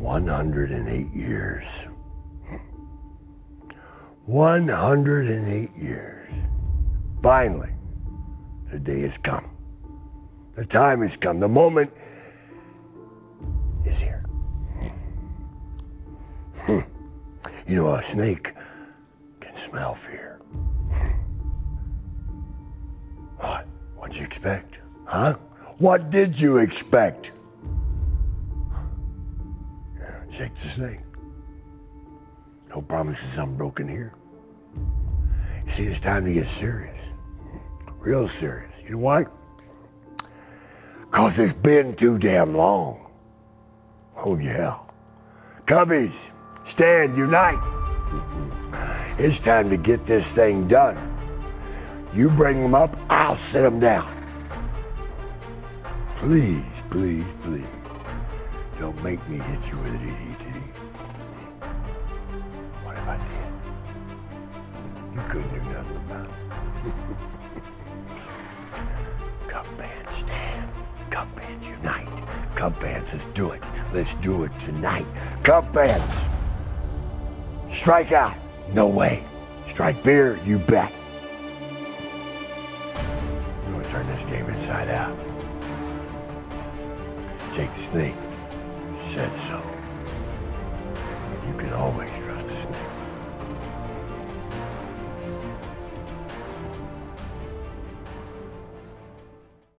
108 years. 108 years. Finally, the day has come. The time has come. The moment is here. You know, a snake can smell fear. What? What'd you expect? Huh? What did you expect? Shake the snake. No promises unbroken here. You see, it's time to get serious. Real serious. You know why? Because it's been too damn long. Oh, yeah. Cubbies, stand, unite. It's time to get this thing done. You bring them up, I'll sit them down. Please, please, please, don't make me hit you with an DDT. What if I did? You couldn't do nothing about it. Cub fans stand. Cub fans unite. Cub fans, let's do it. Let's do it tonight. Cub fans, strike out. No way. Strike fear, you bet. We're gonna turn this game inside out. Jake the Snake said so. And you can always trust the snake.